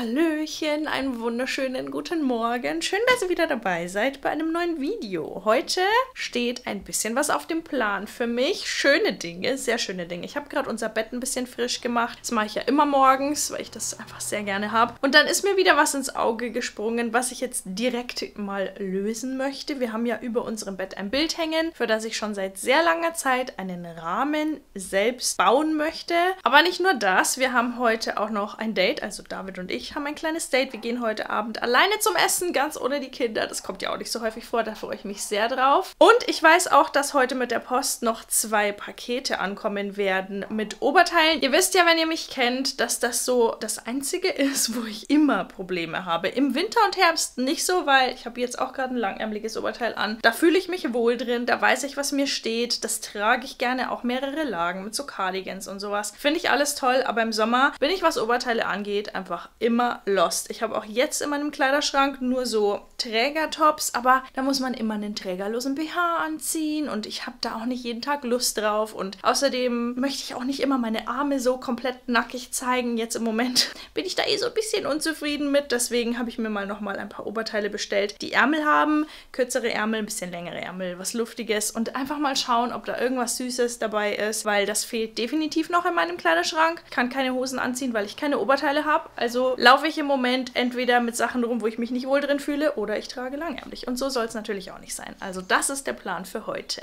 Hallöchen, einen wunderschönen guten Morgen. Schön, dass ihr wieder dabei seid bei einem neuen Video. Heute steht ein bisschen was auf dem Plan für mich. Schöne Dinge, sehr schöne Dinge. Ich habe gerade unser Bett ein bisschen frisch gemacht. Das mache ich ja immer morgens, weil ich das einfach sehr gerne habe. Und dann ist mir wieder was ins Auge gesprungen, was ich jetzt direkt mal lösen möchte. Wir haben ja über unserem Bett ein Bild hängen, für das ich schon seit sehr langer Zeit einen Rahmen selbst bauen möchte. Aber nicht nur das, wir haben heute auch noch ein Date, also David und ich ich haben ein kleines Date. Wir gehen heute Abend alleine zum Essen, ganz ohne die Kinder. Das kommt ja auch nicht so häufig vor, da freue ich mich sehr drauf. Und ich weiß auch, dass heute mit der Post noch zwei Pakete ankommen werden mit Oberteilen. Ihr wisst ja, wenn ihr mich kennt, dass das so das Einzige ist, wo ich immer Probleme habe. Im Winter und Herbst nicht so, weil ich habe jetzt auch gerade ein langärmeliges Oberteil an. Da fühle ich mich wohl drin, da weiß ich, was mir steht. Das trage ich gerne, auch mehrere Lagen mit so Cardigans und sowas. Finde ich alles toll, aber im Sommer bin ich, was Oberteile angeht, einfach immer immer lost. Ich habe auch jetzt in meinem Kleiderschrank nur so Trägertops, aber da muss man immer einen trägerlosen BH anziehen und ich habe da auch nicht jeden Tag Lust drauf und außerdem möchte ich auch nicht immer meine Arme so komplett nackig zeigen. Jetzt im Moment bin ich da eh so ein bisschen unzufrieden mit, deswegen habe ich mir mal nochmal ein paar Oberteile bestellt, die Ärmel haben, kürzere Ärmel, ein bisschen längere Ärmel, was Luftiges und einfach mal schauen, ob da irgendwas Süßes dabei ist, weil das fehlt definitiv noch in meinem Kleiderschrank. Ich kann keine Hosen anziehen, weil ich keine Oberteile habe, also laufe ich im Moment entweder mit Sachen rum, wo ich mich nicht wohl drin fühle, oder ich trage langärmlich. Und so soll es natürlich auch nicht sein. Also das ist der Plan für heute.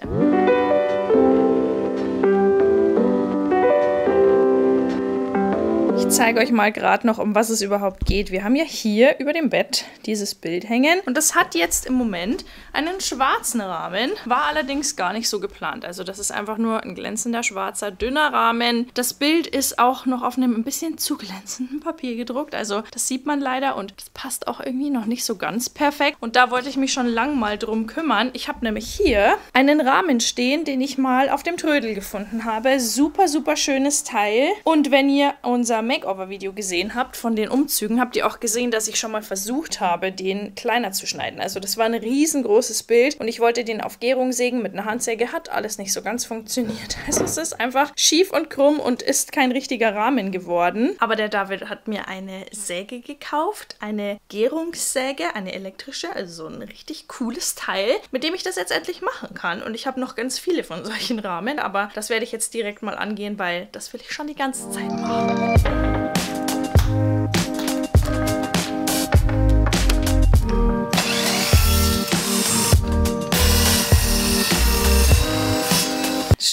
Ich zeige euch mal gerade noch, um was es überhaupt geht. Wir haben ja hier über dem Bett dieses Bild hängen. Und das hat jetzt im Moment einen schwarzen Rahmen. War allerdings gar nicht so geplant. Also das ist einfach nur ein glänzender, schwarzer, dünner Rahmen. Das Bild ist auch noch auf einem ein bisschen zu glänzenden Papier gedruckt. Also das sieht man leider und das passt auch irgendwie noch nicht so ganz perfekt. Und da wollte ich mich schon lang mal drum kümmern. Ich habe nämlich hier einen Rahmen stehen, den ich mal auf dem Trödel gefunden habe. Super, super schönes Teil. Und wenn ihr unser Make Makeover-Video gesehen habt von den Umzügen, habt ihr auch gesehen, dass ich schon mal versucht habe, den kleiner zu schneiden. Also das war ein riesengroßes Bild und ich wollte den auf Gärung sägen mit einer Handsäge. Hat alles nicht so ganz funktioniert. Also es ist einfach schief und krumm und ist kein richtiger Rahmen geworden. Aber der David hat mir eine Säge gekauft, eine Gärungssäge, eine elektrische, also so ein richtig cooles Teil, mit dem ich das jetzt endlich machen kann. Und ich habe noch ganz viele von solchen Rahmen, aber das werde ich jetzt direkt mal angehen, weil das will ich schon die ganze Zeit machen.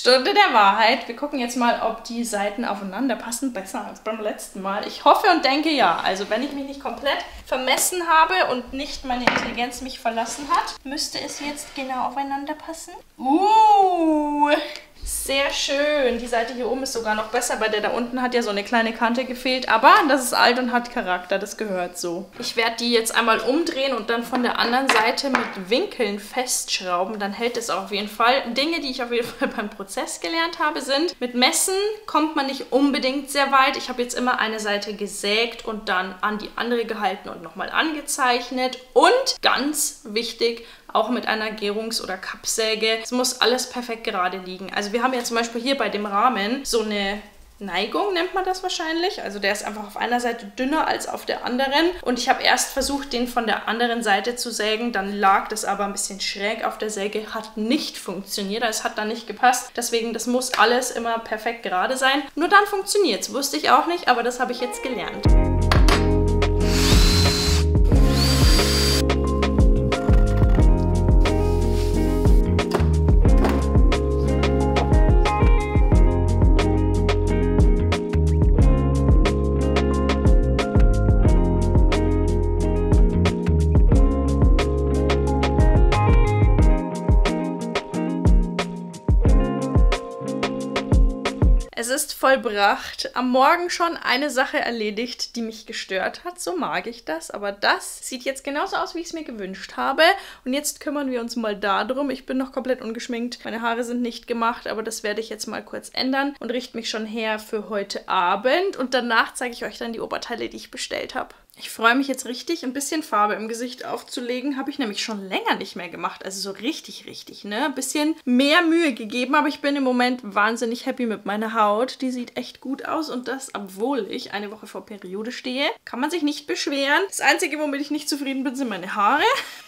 Stunde der Wahrheit. Wir gucken jetzt mal, ob die Seiten aufeinander passen. Besser als beim letzten Mal. Ich hoffe und denke ja. Also wenn ich mich nicht komplett vermessen habe und nicht meine Intelligenz mich verlassen hat, müsste es jetzt genau aufeinander passen. Uh, sehr schön. Die Seite hier oben ist sogar noch besser, weil der da unten hat ja so eine kleine Kante gefehlt. Aber das ist alt und hat Charakter, das gehört so. Ich werde die jetzt einmal umdrehen und dann von der anderen Seite mit Winkeln festschrauben. Dann hält es auf jeden Fall. Dinge, die ich auf jeden Fall beim Prozess gelernt habe, sind, mit Messen kommt man nicht unbedingt sehr weit. Ich habe jetzt immer eine Seite gesägt und dann an die andere gehalten und nochmal angezeichnet. Und ganz wichtig, auch mit einer Gärungs- oder Kappsäge. Es muss alles perfekt gerade liegen. Also wir haben ja zum Beispiel hier bei dem Rahmen so eine Neigung nennt man das wahrscheinlich. Also der ist einfach auf einer Seite dünner als auf der anderen. Und ich habe erst versucht, den von der anderen Seite zu sägen. Dann lag das aber ein bisschen schräg auf der Säge. Hat nicht funktioniert. Es hat dann nicht gepasst. Deswegen, das muss alles immer perfekt gerade sein. Nur dann funktioniert es. Wusste ich auch nicht, aber das habe ich jetzt gelernt. Ist vollbracht. Am Morgen schon eine Sache erledigt, die mich gestört hat. So mag ich das. Aber das sieht jetzt genauso aus, wie ich es mir gewünscht habe. Und jetzt kümmern wir uns mal darum. Ich bin noch komplett ungeschminkt. Meine Haare sind nicht gemacht, aber das werde ich jetzt mal kurz ändern und richte mich schon her für heute Abend. Und danach zeige ich euch dann die Oberteile, die ich bestellt habe. Ich freue mich jetzt richtig, ein bisschen Farbe im Gesicht aufzulegen. Habe ich nämlich schon länger nicht mehr gemacht. Also so richtig, richtig, ne? Ein bisschen mehr Mühe gegeben, aber ich bin im Moment wahnsinnig happy mit meiner Haut. Die sieht echt gut aus und das, obwohl ich eine Woche vor Periode stehe. Kann man sich nicht beschweren. Das Einzige, womit ich nicht zufrieden bin, sind meine Haare.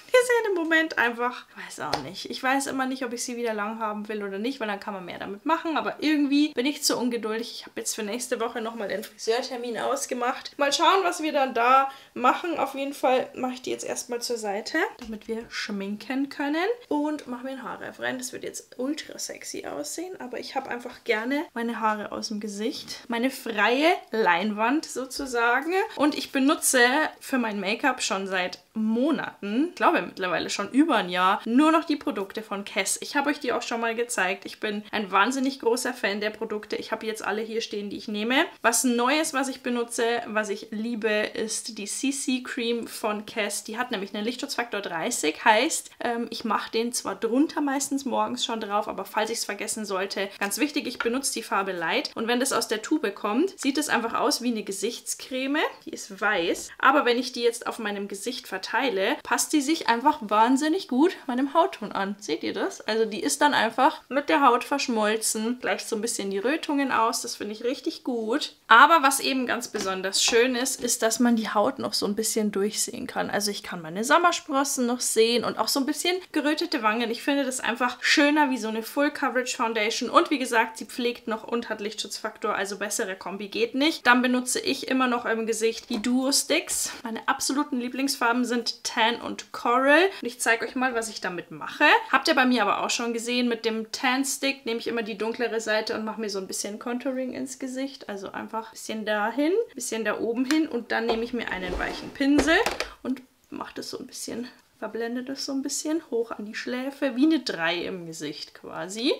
Die sehen im Moment einfach, weiß auch nicht. Ich weiß immer nicht, ob ich sie wieder lang haben will oder nicht, weil dann kann man mehr damit machen. Aber irgendwie bin ich zu ungeduldig. Ich habe jetzt für nächste Woche nochmal den Friseurtermin ausgemacht. Mal schauen, was wir dann da machen. Auf jeden Fall mache ich die jetzt erstmal zur Seite, damit wir schminken können. Und mache mir ein Haarreif rein. Das wird jetzt ultra sexy aussehen. Aber ich habe einfach gerne meine Haare aus dem Gesicht. Meine freie Leinwand sozusagen. Und ich benutze für mein Make-up schon seit Monaten, ich glaube mittlerweile schon über ein Jahr, nur noch die Produkte von Kess. Ich habe euch die auch schon mal gezeigt. Ich bin ein wahnsinnig großer Fan der Produkte. Ich habe jetzt alle hier stehen, die ich nehme. Was Neues, was ich benutze, was ich liebe, ist die CC Cream von Kess. Die hat nämlich einen Lichtschutzfaktor 30. Heißt, ähm, ich mache den zwar drunter meistens morgens schon drauf, aber falls ich es vergessen sollte, ganz wichtig, ich benutze die Farbe Light. Und wenn das aus der Tube kommt, sieht es einfach aus wie eine Gesichtscreme. Die ist weiß. Aber wenn ich die jetzt auf meinem Gesicht verteile, passt die sich einfach wahnsinnig gut meinem Hautton an. Seht ihr das? Also die ist dann einfach mit der Haut verschmolzen, gleicht so ein bisschen die Rötungen aus. Das finde ich richtig gut. Aber was eben ganz besonders schön ist, ist, dass man die Haut noch so ein bisschen durchsehen kann. Also ich kann meine Sommersprossen noch sehen und auch so ein bisschen gerötete Wangen. Ich finde das einfach schöner wie so eine Full Coverage Foundation. Und wie gesagt, sie pflegt noch und hat Lichtschutzfaktor, also bessere Kombi geht nicht. Dann benutze ich immer noch im Gesicht die Duo Sticks. Meine absoluten Lieblingsfarben sind Tan und Coral. Und ich zeige euch mal, was ich damit mache. Habt ihr bei mir aber auch schon gesehen, mit dem Tan Stick nehme ich immer die dunklere Seite und mache mir so ein bisschen Contouring ins Gesicht. Also einfach ein bisschen dahin, ein bisschen da oben hin und dann nehme ich mir einen weichen Pinsel und mache das so ein bisschen, verblende das so ein bisschen hoch an die Schläfe, wie eine 3 im Gesicht quasi.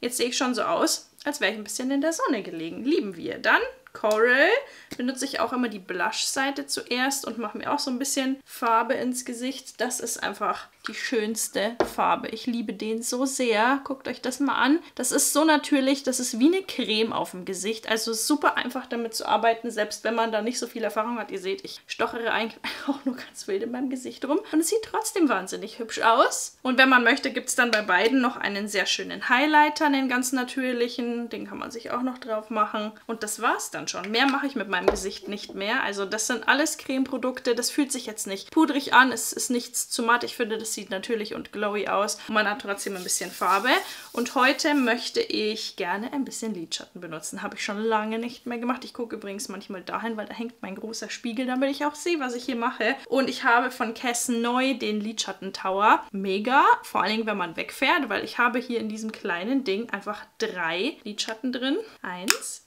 Jetzt sehe ich schon so aus, als wäre ich ein bisschen in der Sonne gelegen. Lieben wir. Dann Coral benutze ich auch immer die Blush-Seite zuerst und mache mir auch so ein bisschen Farbe ins Gesicht. Das ist einfach die schönste Farbe. Ich liebe den so sehr. Guckt euch das mal an. Das ist so natürlich, das ist wie eine Creme auf dem Gesicht. Also super einfach damit zu arbeiten, selbst wenn man da nicht so viel Erfahrung hat. Ihr seht, ich stochere eigentlich auch nur ganz wild in meinem Gesicht rum. Und es sieht trotzdem wahnsinnig hübsch aus. Und wenn man möchte, gibt es dann bei beiden noch einen sehr schönen Highlighter, einen ganz natürlichen. Den kann man sich auch noch drauf machen. Und das war's dann schon. Mehr mache ich mit meinem Gesicht nicht mehr. Also das sind alles Cremeprodukte. Das fühlt sich jetzt nicht pudrig an. Es ist nichts zu matt. Ich finde, das sieht natürlich und glowy aus. Man hat trotzdem ein bisschen Farbe. Und heute möchte ich gerne ein bisschen Lidschatten benutzen. Habe ich schon lange nicht mehr gemacht. Ich gucke übrigens manchmal dahin, weil da hängt mein großer Spiegel, damit ich auch sehe, was ich hier mache. Und ich habe von Cass neu den Lidschatten Tower. Mega, vor allen Dingen, wenn man wegfährt, weil ich habe hier in diesem kleinen Ding einfach drei Lidschatten drin. Eins,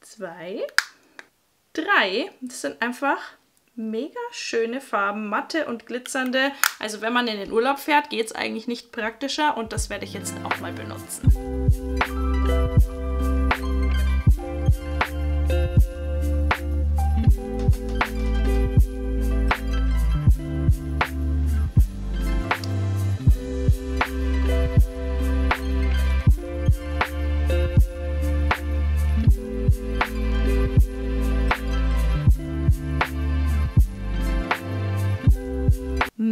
zwei, drei. Das sind einfach mega schöne Farben, matte und glitzernde. Also wenn man in den Urlaub fährt, geht es eigentlich nicht praktischer und das werde ich jetzt auch mal benutzen.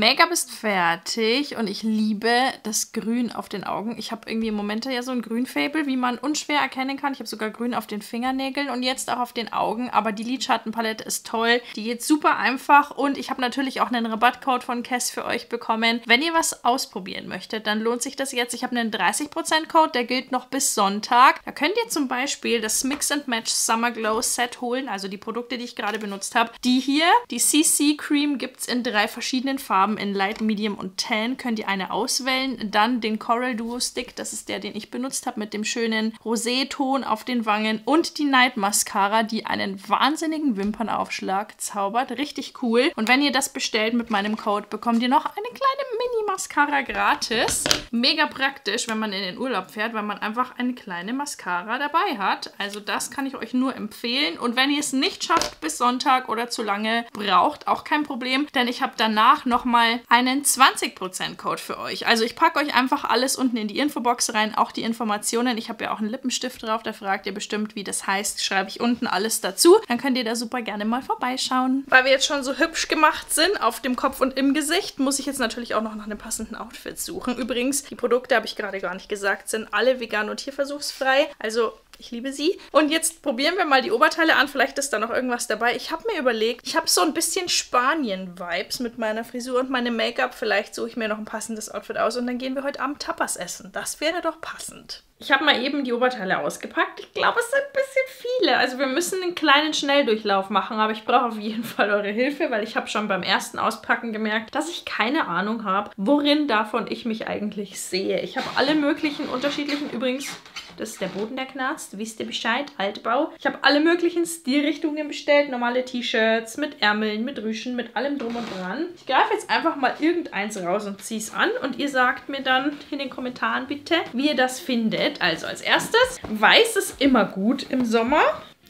Make-up ist fertig und ich liebe das Grün auf den Augen. Ich habe irgendwie im Moment ja so ein Grün-Fable, wie man unschwer erkennen kann. Ich habe sogar Grün auf den Fingernägeln und jetzt auch auf den Augen. Aber die Lidschattenpalette ist toll. Die geht super einfach und ich habe natürlich auch einen Rabattcode von Kess für euch bekommen. Wenn ihr was ausprobieren möchtet, dann lohnt sich das jetzt. Ich habe einen 30% Code, der gilt noch bis Sonntag. Da könnt ihr zum Beispiel das Mix and Match Summer Glow Set holen, also die Produkte, die ich gerade benutzt habe. Die hier, die CC Cream, gibt es in drei verschiedenen Farben haben in Light, Medium und Tan, könnt ihr eine auswählen. Dann den Coral Duo Stick, das ist der, den ich benutzt habe, mit dem schönen Rosé-Ton auf den Wangen. Und die Night Mascara, die einen wahnsinnigen Wimpernaufschlag zaubert. Richtig cool. Und wenn ihr das bestellt mit meinem Code, bekommt ihr noch eine kleine Mini-Mascara gratis. Mega praktisch, wenn man in den Urlaub fährt, weil man einfach eine kleine Mascara dabei hat. Also das kann ich euch nur empfehlen. Und wenn ihr es nicht schafft bis Sonntag oder zu lange braucht, auch kein Problem, denn ich habe danach nochmal nochmal einen 20%-Code für euch. Also ich packe euch einfach alles unten in die Infobox rein, auch die Informationen. Ich habe ja auch einen Lippenstift drauf, da fragt ihr bestimmt, wie das heißt. Schreibe ich unten alles dazu. Dann könnt ihr da super gerne mal vorbeischauen. Weil wir jetzt schon so hübsch gemacht sind auf dem Kopf und im Gesicht, muss ich jetzt natürlich auch noch nach einem passenden Outfit suchen. Übrigens, die Produkte, habe ich gerade gar nicht gesagt, sind alle vegan und tierversuchsfrei. Also ich liebe sie. Und jetzt probieren wir mal die Oberteile an. Vielleicht ist da noch irgendwas dabei. Ich habe mir überlegt, ich habe so ein bisschen Spanien-Vibes mit meiner Frisur und meinem Make-up. Vielleicht suche ich mir noch ein passendes Outfit aus und dann gehen wir heute Abend Tapas essen. Das wäre doch passend. Ich habe mal eben die Oberteile ausgepackt. Ich glaube, es sind ein bisschen viele. Also wir müssen einen kleinen Schnelldurchlauf machen, aber ich brauche auf jeden Fall eure Hilfe, weil ich habe schon beim ersten Auspacken gemerkt, dass ich keine Ahnung habe, worin davon ich mich eigentlich sehe. Ich habe alle möglichen unterschiedlichen, übrigens das ist der Boden, der knarzt. Wisst ihr Bescheid? Altbau. Ich habe alle möglichen Stilrichtungen bestellt. Normale T-Shirts mit Ärmeln, mit Rüschen, mit allem drum und dran. Ich greife jetzt einfach mal irgendeins raus und ziehe es an. Und ihr sagt mir dann in den Kommentaren bitte, wie ihr das findet. Also als erstes, weiß ist immer gut im Sommer.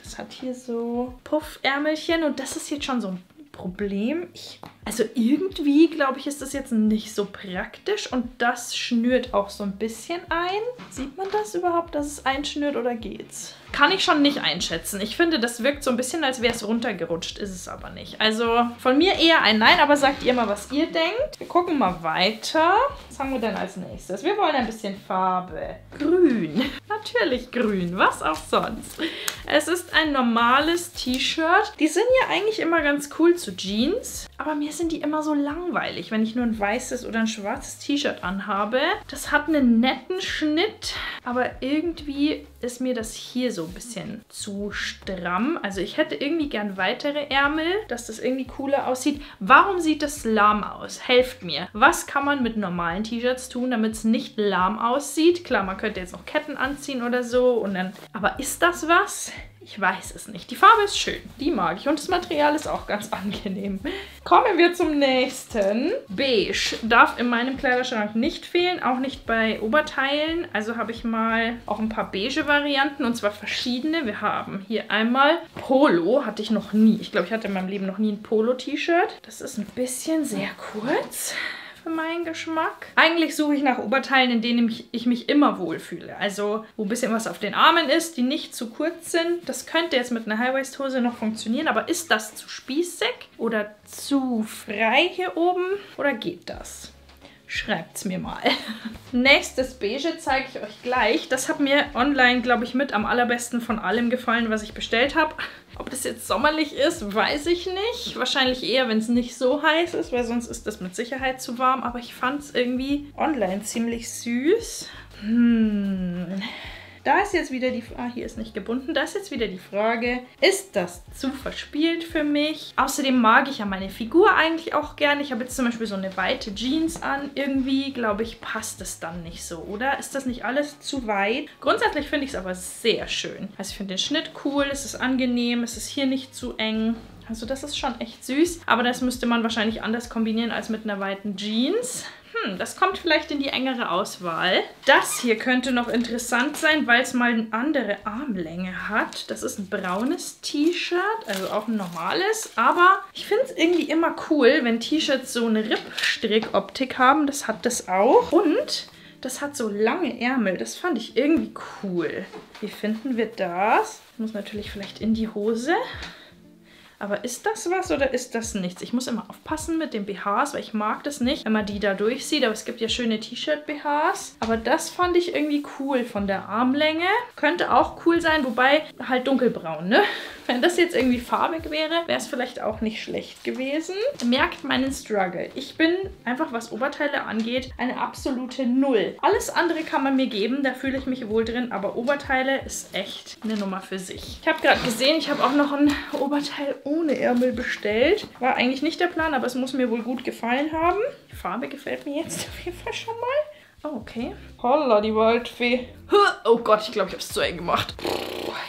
Das hat hier so Puffärmelchen und das ist jetzt schon so ein Problem. Ich, also irgendwie, glaube ich, ist das jetzt nicht so praktisch und das schnürt auch so ein bisschen ein. Sieht man das überhaupt, dass es einschnürt oder geht's? Kann ich schon nicht einschätzen. Ich finde, das wirkt so ein bisschen, als wäre es runtergerutscht. Ist es aber nicht. Also von mir eher ein Nein, aber sagt ihr mal, was ihr denkt. Wir gucken mal weiter. Was haben wir denn als nächstes? Wir wollen ein bisschen Farbe. Grün. Natürlich grün. Was auch sonst. Es ist ein normales T-Shirt. Die sind ja eigentlich immer ganz cool zu Jeans. Aber mir sind die immer so langweilig, wenn ich nur ein weißes oder ein schwarzes T-Shirt anhabe. Das hat einen netten Schnitt, aber irgendwie ist mir das hier so ein bisschen zu stramm. Also ich hätte irgendwie gern weitere Ärmel, dass das irgendwie cooler aussieht. Warum sieht das lahm aus? Helft mir. Was kann man mit normalen T-Shirts tun, damit es nicht lahm aussieht? Klar, man könnte jetzt noch Ketten anziehen oder so. Und dann, aber ist das was? Ich weiß es nicht. Die Farbe ist schön. Die mag ich. Und das Material ist auch ganz angenehm. Kommen wir zum nächsten. Beige darf in meinem Kleiderschrank nicht fehlen. Auch nicht bei Oberteilen. Also habe ich mal auch ein paar beige Varianten. Und zwar verschiedene. Wir haben hier einmal Polo. Hatte ich noch nie. Ich glaube, ich hatte in meinem Leben noch nie ein Polo-T-Shirt. Das ist ein bisschen sehr kurz für meinen Geschmack. Eigentlich suche ich nach Oberteilen, in denen ich, ich mich immer wohlfühle. Also, wo ein bisschen was auf den Armen ist, die nicht zu kurz sind. Das könnte jetzt mit einer High-Waist-Hose noch funktionieren, aber ist das zu spießig oder zu frei hier oben? Oder geht das? Schreibt es mir mal. Nächstes Beige zeige ich euch gleich. Das hat mir online, glaube ich, mit am allerbesten von allem gefallen, was ich bestellt habe. Ob das jetzt sommerlich ist, weiß ich nicht. Wahrscheinlich eher, wenn es nicht so heiß ist, weil sonst ist das mit Sicherheit zu warm. Aber ich fand es irgendwie online ziemlich süß. Hm... Da ist jetzt wieder die Frage, ah, hier ist nicht gebunden, da ist jetzt wieder die Frage, ist das zu verspielt für mich? Außerdem mag ich ja meine Figur eigentlich auch gerne. Ich habe jetzt zum Beispiel so eine weite Jeans an. Irgendwie, glaube ich, passt es dann nicht so, oder? Ist das nicht alles zu weit? Grundsätzlich finde ich es aber sehr schön. Also ich finde den Schnitt cool, es ist angenehm, es ist hier nicht zu eng. Also das ist schon echt süß. Aber das müsste man wahrscheinlich anders kombinieren als mit einer weiten Jeans. Hm, das kommt vielleicht in die engere Auswahl. Das hier könnte noch interessant sein, weil es mal eine andere Armlänge hat. Das ist ein braunes T-Shirt, also auch ein normales. Aber ich finde es irgendwie immer cool, wenn T-Shirts so eine Rippstrickoptik haben. Das hat das auch. Und das hat so lange Ärmel. Das fand ich irgendwie cool. Wie finden wir das? Muss natürlich vielleicht in die Hose. Aber ist das was oder ist das nichts? Ich muss immer aufpassen mit den BHs, weil ich mag das nicht, wenn man die da durchsieht. Aber es gibt ja schöne T-Shirt-BHs. Aber das fand ich irgendwie cool von der Armlänge. Könnte auch cool sein, wobei halt dunkelbraun, ne? Wenn das jetzt irgendwie farbig wäre, wäre es vielleicht auch nicht schlecht gewesen. Merkt meinen Struggle. Ich bin einfach, was Oberteile angeht, eine absolute Null. Alles andere kann man mir geben, da fühle ich mich wohl drin. Aber Oberteile ist echt eine Nummer für sich. Ich habe gerade gesehen, ich habe auch noch ein Oberteil ohne Ärmel bestellt. War eigentlich nicht der Plan, aber es muss mir wohl gut gefallen haben. Die Farbe gefällt mir jetzt auf jeden Fall schon mal. Oh, okay. Holla, die Waldfee. Oh Gott, ich glaube, ich habe es zu eng gemacht.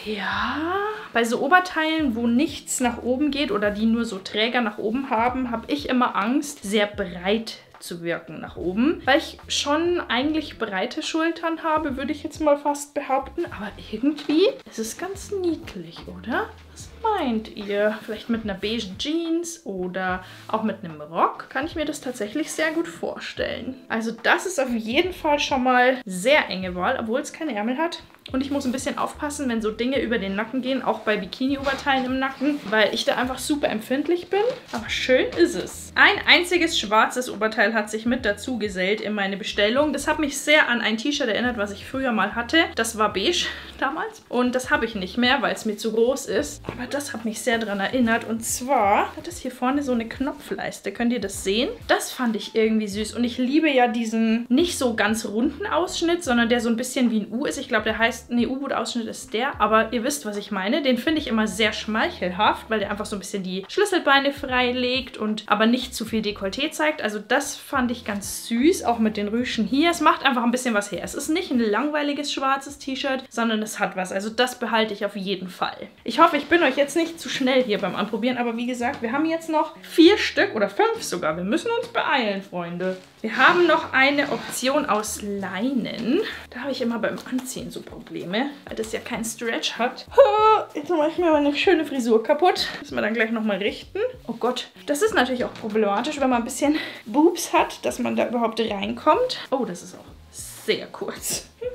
Ja. Bei so Oberteilen, wo nichts nach oben geht oder die nur so Träger nach oben haben, habe ich immer Angst, sehr breit abzuwirken nach oben, weil ich schon eigentlich breite Schultern habe, würde ich jetzt mal fast behaupten. Aber irgendwie ist es ganz niedlich, oder? Was meint ihr? Vielleicht mit einer beigen Jeans oder auch mit einem Rock kann ich mir das tatsächlich sehr gut vorstellen. Also das ist auf jeden Fall schon mal sehr enge Wahl, obwohl es keine Ärmel hat. Und ich muss ein bisschen aufpassen, wenn so Dinge über den Nacken gehen, auch bei Bikini-Oberteilen im Nacken, weil ich da einfach super empfindlich bin. Aber schön ist es. Ein einziges schwarzes Oberteil hat sich mit dazu gesellt in meine Bestellung. Das hat mich sehr an ein T-Shirt erinnert, was ich früher mal hatte. Das war beige damals. Und das habe ich nicht mehr, weil es mir zu groß ist. Aber das hat mich sehr daran erinnert. Und zwar hat es hier vorne so eine Knopfleiste. Könnt ihr das sehen? Das fand ich irgendwie süß. Und ich liebe ja diesen nicht so ganz runden Ausschnitt, sondern der so ein bisschen wie ein U ist. Ich glaube, der heißt, nee, U-Boot-Ausschnitt ist der. Aber ihr wisst, was ich meine. Den finde ich immer sehr schmeichelhaft, weil der einfach so ein bisschen die Schlüsselbeine freilegt und aber nicht zu viel Dekolleté zeigt. Also das fand ich ganz süß, auch mit den Rüschen hier. Es macht einfach ein bisschen was her. Es ist nicht ein langweiliges schwarzes T-Shirt, sondern es hat was. Also das behalte ich auf jeden Fall. Ich hoffe, ich bin euch jetzt nicht zu schnell hier beim Anprobieren, aber wie gesagt, wir haben jetzt noch vier Stück oder fünf sogar. Wir müssen uns beeilen, Freunde. Wir haben noch eine Option aus Leinen. Da habe ich immer beim Anziehen so Probleme, weil das ja keinen Stretch hat. Jetzt mache ich mir meine schöne Frisur kaputt. Müssen wir dann gleich nochmal richten. Oh Gott, das ist natürlich auch problematisch, wenn man ein bisschen Boobs hat, dass man da überhaupt reinkommt. Oh, das ist auch sehr kurz. Hm,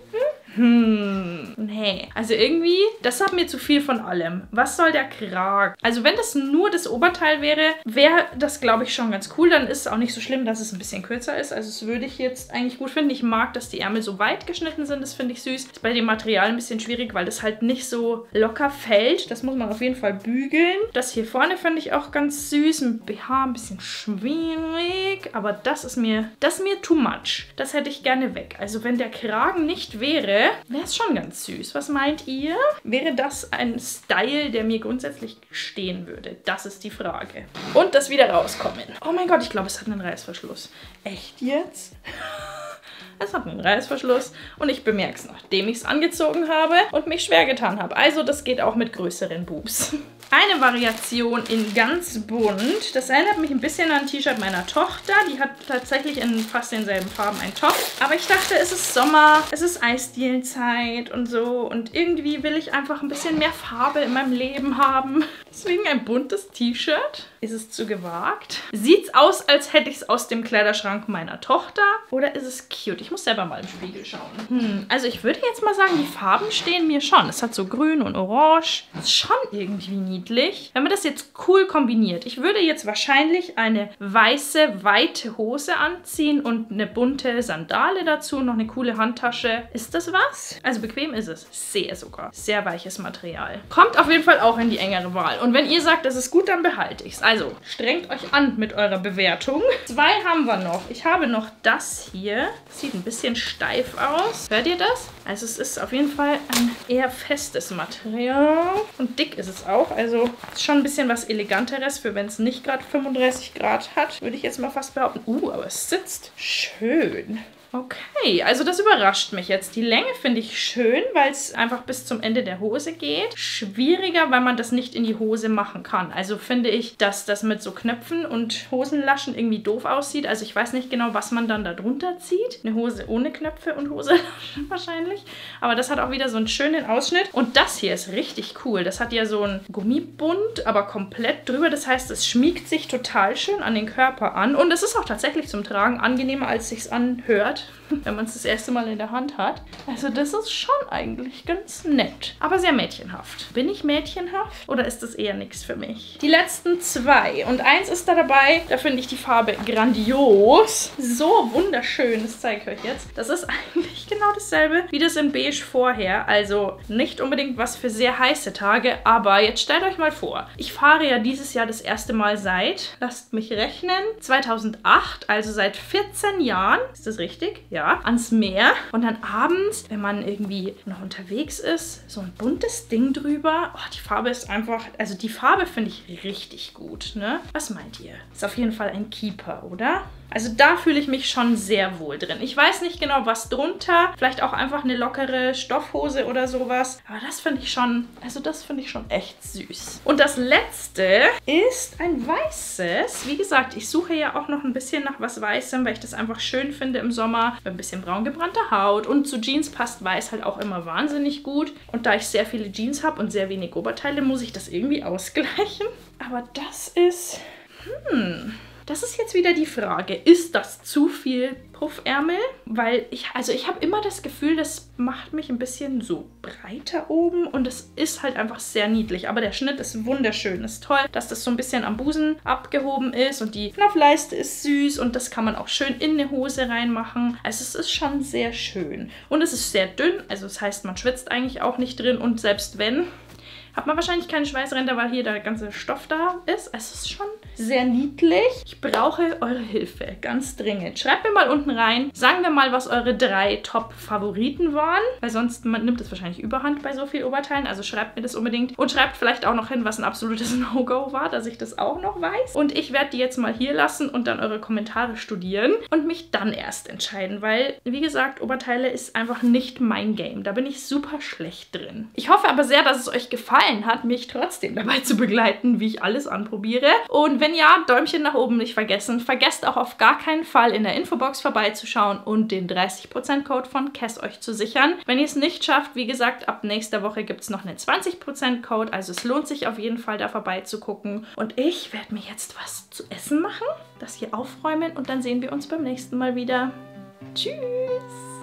nee. Also irgendwie, das hat mir zu viel von allem. Was soll der Kragen? Also wenn das nur das Oberteil wäre, wäre das, glaube ich, schon ganz cool. Dann ist es auch nicht so schlimm, dass es ein bisschen kürzer ist. Also das würde ich jetzt eigentlich gut finden. Ich mag, dass die Ärmel so weit geschnitten sind. Das finde ich süß. Ist bei dem Material ein bisschen schwierig, weil das halt nicht so locker fällt. Das muss man auf jeden Fall bügeln. Das hier vorne finde ich auch ganz süß. Ein BH ein bisschen schwierig. Aber das ist mir, das ist mir too much. Das hätte ich gerne weg. Also wenn der Kragen nicht wäre, wäre es schon ganz süß. Was meint ihr? Wäre das ein Style, der mir grundsätzlich stehen würde? Das ist die Frage. Und das wieder rauskommen. Oh mein Gott, ich glaube, es hat einen Reißverschluss. Echt jetzt? Es hat einen Reißverschluss und ich bemerke es, nachdem ich es angezogen habe und mich schwer getan habe. Also das geht auch mit größeren Boobs. Eine Variation in ganz bunt. Das erinnert mich ein bisschen an ein T-Shirt meiner Tochter. Die hat tatsächlich in fast denselben Farben ein Top. Aber ich dachte, es ist Sommer, es ist Eisdielenzeit und so. Und irgendwie will ich einfach ein bisschen mehr Farbe in meinem Leben haben. Deswegen ein buntes T-Shirt. Ist es zu gewagt? Sieht's aus, als hätte ich es aus dem Kleiderschrank meiner Tochter? Oder ist es cute? Ich muss selber mal im Spiegel schauen. Hm, also ich würde jetzt mal sagen, die Farben stehen mir schon. Es hat so grün und orange. Ist schon irgendwie niedlich. Wenn man das jetzt cool kombiniert. Ich würde jetzt wahrscheinlich eine weiße, weite Hose anziehen und eine bunte Sandale dazu. Noch eine coole Handtasche. Ist das was? Also bequem ist es. Sehr sogar. Sehr weiches Material. Kommt auf jeden Fall auch in die engere Wahl. Und wenn ihr sagt, das ist gut, dann behalte ich es. Also, strengt euch an mit eurer Bewertung. Zwei haben wir noch. Ich habe noch das hier. Sieht ein bisschen steif aus. Hört ihr das? Also es ist auf jeden Fall ein eher festes Material. Und dick ist es auch. Also ist schon ein bisschen was Eleganteres, für wenn es nicht gerade 35 Grad hat. Würde ich jetzt mal fast behaupten. Uh, aber es sitzt schön. Okay, also das überrascht mich jetzt. Die Länge finde ich schön, weil es einfach bis zum Ende der Hose geht. Schwieriger, weil man das nicht in die Hose machen kann. Also finde ich, dass das mit so Knöpfen und Hosenlaschen irgendwie doof aussieht. Also ich weiß nicht genau, was man dann da drunter zieht. Eine Hose ohne Knöpfe und Hoselaschen wahrscheinlich. Aber das hat auch wieder so einen schönen Ausschnitt. Und das hier ist richtig cool. Das hat ja so ein Gummibund, aber komplett drüber. Das heißt, es schmiegt sich total schön an den Körper an. Und es ist auch tatsächlich zum Tragen angenehmer, als es sich anhört wenn man es das erste Mal in der Hand hat. Also das ist schon eigentlich ganz nett. Aber sehr mädchenhaft. Bin ich mädchenhaft oder ist das eher nichts für mich? Die letzten zwei. Und eins ist da dabei, da finde ich die Farbe grandios. So wunderschön, das zeige ich euch jetzt. Das ist eigentlich genau dasselbe wie das in beige vorher. Also nicht unbedingt was für sehr heiße Tage, aber jetzt stellt euch mal vor. Ich fahre ja dieses Jahr das erste Mal seit, lasst mich rechnen, 2008, also seit 14 Jahren. Ist das richtig? fertig, ja, ans Meer. Und dann abends, wenn man irgendwie noch unterwegs ist, so ein buntes Ding drüber. Oh, die Farbe ist einfach, also die Farbe finde ich richtig gut, ne? Was meint ihr? Ist auf jeden Fall ein Keeper, oder? Also da fühle ich mich schon sehr wohl drin. Ich weiß nicht genau, was drunter. Vielleicht auch einfach eine lockere Stoffhose oder sowas. Aber das finde ich schon, also das finde ich schon echt süß. Und das letzte ist ein weißes. Wie gesagt, ich suche ja auch noch ein bisschen nach was Weißem, weil ich das einfach schön finde im Sommer. Mit ein bisschen braun gebrannter Haut. Und zu Jeans passt weiß halt auch immer wahnsinnig gut. Und da ich sehr viele Jeans habe und sehr wenig Oberteile, muss ich das irgendwie ausgleichen. Aber das ist... Hm... Das ist jetzt wieder die Frage, ist das zu viel Puffärmel? Weil ich, also ich habe immer das Gefühl, das macht mich ein bisschen so breiter oben und es ist halt einfach sehr niedlich. Aber der Schnitt ist wunderschön, ist toll, dass das so ein bisschen am Busen abgehoben ist und die Knopfleiste ist süß und das kann man auch schön in eine Hose reinmachen. Also es ist schon sehr schön. Und es ist sehr dünn, also das heißt, man schwitzt eigentlich auch nicht drin und selbst wenn, hat man wahrscheinlich keine Schweißränder, weil hier der ganze Stoff da ist. Es ist schon sehr niedlich. Ich brauche eure Hilfe, ganz dringend. Schreibt mir mal unten rein, sagen wir mal, was eure drei Top-Favoriten waren, weil sonst nimmt es wahrscheinlich überhand bei so vielen Oberteilen. Also schreibt mir das unbedingt und schreibt vielleicht auch noch hin, was ein absolutes No-Go war, dass ich das auch noch weiß. Und ich werde die jetzt mal hier lassen und dann eure Kommentare studieren und mich dann erst entscheiden, weil, wie gesagt, Oberteile ist einfach nicht mein Game. Da bin ich super schlecht drin. Ich hoffe aber sehr, dass es euch gefallen hat, mich trotzdem dabei zu begleiten, wie ich alles anprobiere. Und wenn ja, Däumchen nach oben nicht vergessen. Vergesst auch auf gar keinen Fall in der Infobox vorbeizuschauen und den 30% Code von Cass euch zu sichern. Wenn ihr es nicht schafft, wie gesagt, ab nächster Woche gibt es noch einen 20% Code. Also es lohnt sich auf jeden Fall da vorbeizugucken. Und ich werde mir jetzt was zu essen machen, das hier aufräumen und dann sehen wir uns beim nächsten Mal wieder. Tschüss!